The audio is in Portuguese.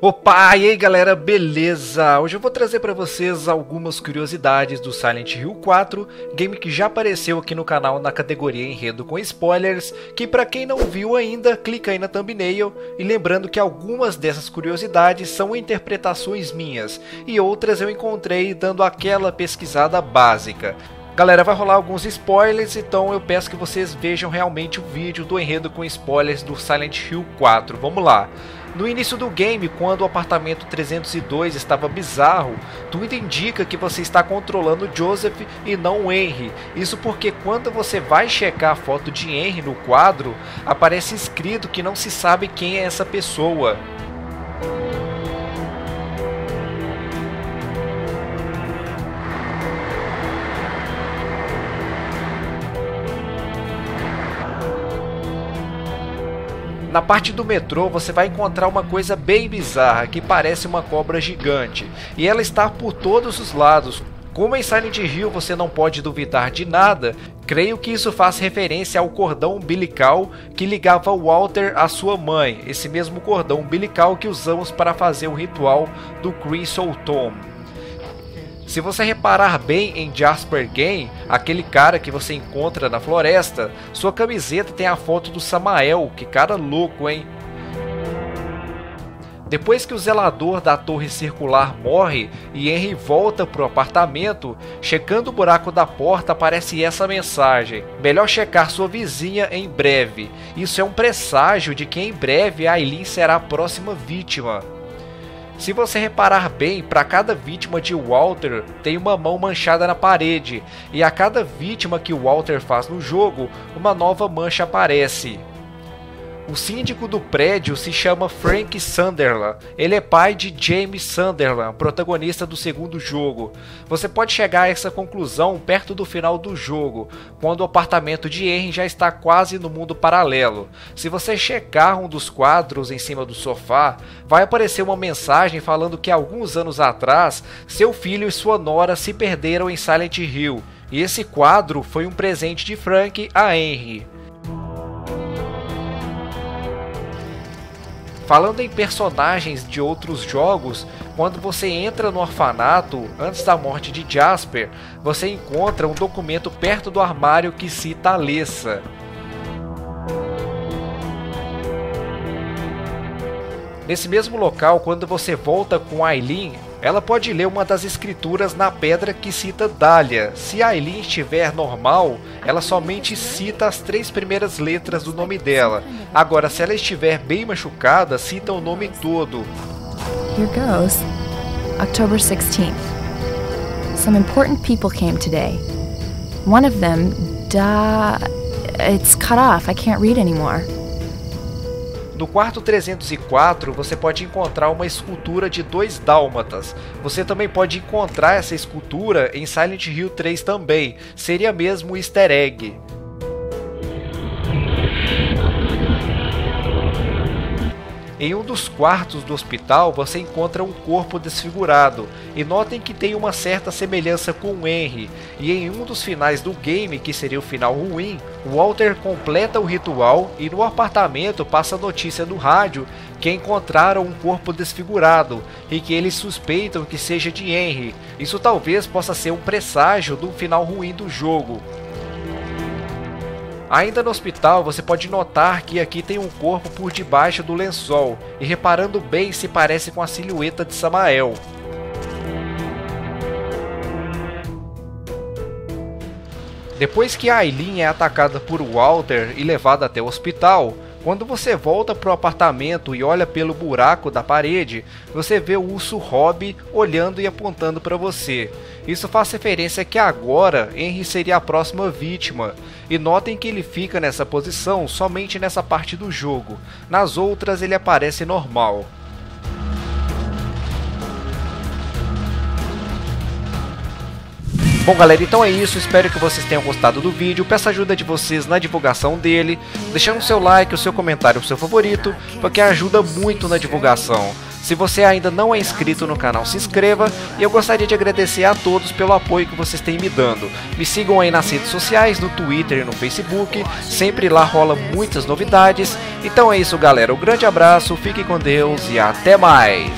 Opa, e aí galera, beleza? Hoje eu vou trazer para vocês algumas curiosidades do Silent Hill 4, game que já apareceu aqui no canal na categoria Enredo com Spoilers, que para quem não viu ainda, clica aí na thumbnail, e lembrando que algumas dessas curiosidades são interpretações minhas, e outras eu encontrei dando aquela pesquisada básica. Galera, vai rolar alguns spoilers, então eu peço que vocês vejam realmente o vídeo do Enredo com Spoilers do Silent Hill 4, vamos lá! No início do game, quando o apartamento 302 estava bizarro, tudo indica que você está controlando Joseph e não Henry. Isso porque quando você vai checar a foto de Henry no quadro, aparece escrito que não se sabe quem é essa pessoa. Na parte do metrô você vai encontrar uma coisa bem bizarra que parece uma cobra gigante e ela está por todos os lados. Como em Silent Hill você não pode duvidar de nada, creio que isso faz referência ao cordão umbilical que ligava Walter à sua mãe, esse mesmo cordão umbilical que usamos para fazer o ritual do Crystal Tom. Se você reparar bem em Jasper Game, aquele cara que você encontra na floresta, sua camiseta tem a foto do Samael, que cara louco, hein? Depois que o zelador da torre circular morre e Henry volta para o apartamento, checando o buraco da porta aparece essa mensagem: Melhor checar sua vizinha em breve. Isso é um presságio de que em breve Aileen será a próxima vítima. Se você reparar bem, para cada vítima de Walter tem uma mão manchada na parede, e a cada vítima que Walter faz no jogo, uma nova mancha aparece. O síndico do prédio se chama Frank Sunderland. Ele é pai de James Sunderland, protagonista do segundo jogo. Você pode chegar a essa conclusão perto do final do jogo, quando o apartamento de Henry já está quase no mundo paralelo. Se você checar um dos quadros em cima do sofá, vai aparecer uma mensagem falando que alguns anos atrás, seu filho e sua nora se perderam em Silent Hill. E esse quadro foi um presente de Frank a Henry. Falando em personagens de outros jogos, quando você entra no orfanato antes da morte de Jasper, você encontra um documento perto do armário que cita Alessa. Nesse mesmo local, quando você volta com Aileen, ela pode ler uma das escrituras na pedra que cita Dália. Se a Aileen estiver normal, ela somente cita as três primeiras letras do nome dela. Agora, se ela estiver bem machucada, cita o nome todo. Here goes. October 16th. Some important people came today. One of them, da... It's cut off. I can't read anymore. No quarto 304 você pode encontrar uma escultura de dois dálmatas. Você também pode encontrar essa escultura em Silent Hill 3 também. Seria mesmo easter egg. Em um dos quartos do hospital você encontra um corpo desfigurado, e notem que tem uma certa semelhança com Henry, e em um dos finais do game, que seria o final ruim, Walter completa o ritual e no apartamento passa a notícia no rádio que encontraram um corpo desfigurado e que eles suspeitam que seja de Henry. Isso talvez possa ser um presságio do final ruim do jogo. Ainda no hospital, você pode notar que aqui tem um corpo por debaixo do lençol, e reparando bem se parece com a silhueta de Samael. Depois que Aileen é atacada por Walter e levada até o hospital, quando você volta para o apartamento e olha pelo buraco da parede, você vê o urso Rob olhando e apontando para você. Isso faz referência que agora Henry seria a próxima vítima. E notem que ele fica nessa posição somente nessa parte do jogo. Nas outras ele aparece normal. Bom galera, então é isso, espero que vocês tenham gostado do vídeo, peço a ajuda de vocês na divulgação dele, deixando o seu like, o seu comentário, o seu favorito, porque ajuda muito na divulgação. Se você ainda não é inscrito no canal, se inscreva e eu gostaria de agradecer a todos pelo apoio que vocês têm me dando. Me sigam aí nas redes sociais, no Twitter e no Facebook, sempre lá rola muitas novidades. Então é isso, galera. Um grande abraço, fiquem com Deus e até mais.